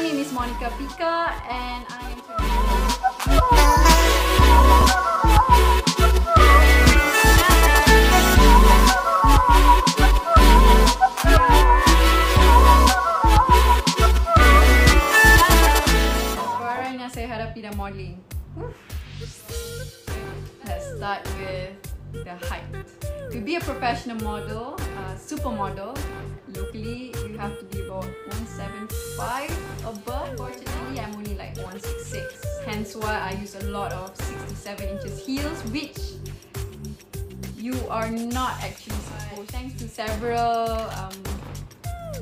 My name is Monica Picca and I am Suara yang saya hadapi dan modelling. Let's start with the height. To be a professional model, uh, supermodel, locally you have to be about 175 166. Hence why I use a lot of 67 inches heels, which you are not actually supposed. Thanks to several um,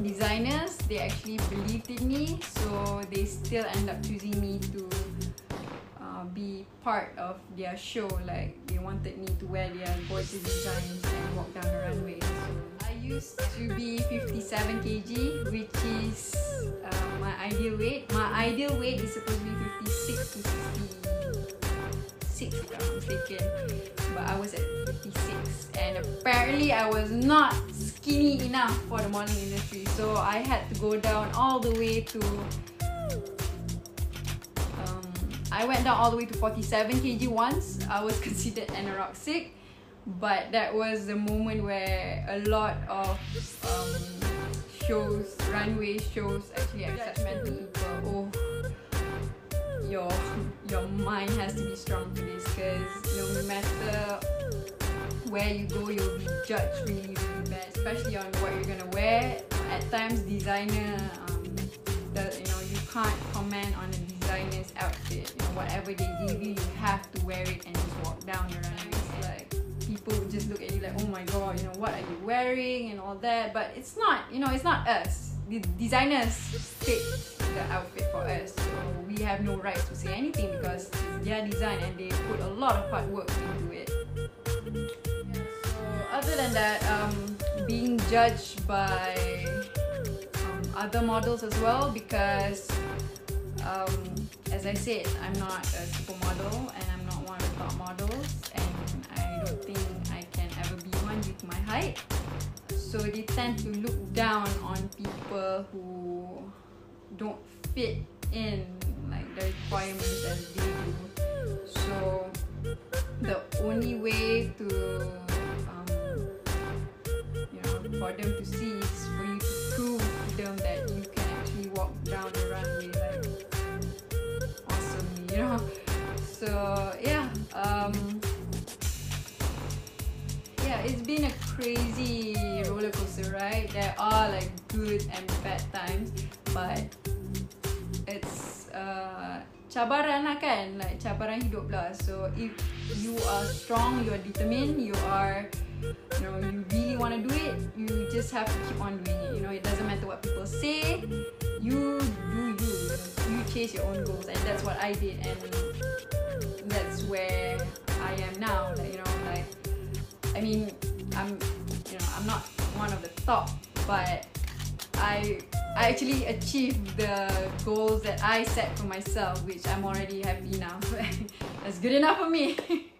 designers, they actually believed in me, so they still end up choosing me to uh, be part of their show. Like they wanted me to wear their gorgeous designs and walk down the runway. So used to be 57 kg, which is uh, my ideal weight. My ideal weight is supposed to be 56 to 66, if I'm mistaken. But I was at 56, and apparently I was not skinny enough for the modeling industry. So I had to go down all the way to um, I went down all the way to 47 kg once. I was considered anorexic, but that was the moment where a lot of um, shows, runway shows, actually accepted people. Oh, your your mind has to be strong for this, because no matter where you go, you'll be judged really, really bad, especially on what you're gonna wear. At times, designer, um, the, you know, you can't comment on a designer's outfit. You know, whatever they give you, you have to wear it and just walk down the runway. People would just look at you like, oh my god, you know, what are you wearing and all that. But it's not, you know, it's not us. The designers pick the outfit for us, so we have no right to say anything because it's their design and they put a lot of hard work into it. So other than that, um, being judged by um, other models as well because um, as I said, I'm not a supermodel and I'm not one of the top models and I don't think I can ever be one to my height. So they tend to look down on people who don't fit in like the requirements as they do. So the only way to um, you know for them to see yeah, it's been a crazy roller coaster ride. There are like good and bad times, but it's uh, cabaran lah kan, like cabaran hidup lah. So if you are strong, you are determined, you are you know you really want to do it you just have to keep on doing it you know it doesn't matter what people say you do you you chase your own goals and that's what i did and that's where i am now like i mean i'm you know i'm not one of the top but i i actually achieved the goals that i set for myself which i'm already happy now that's good enough for me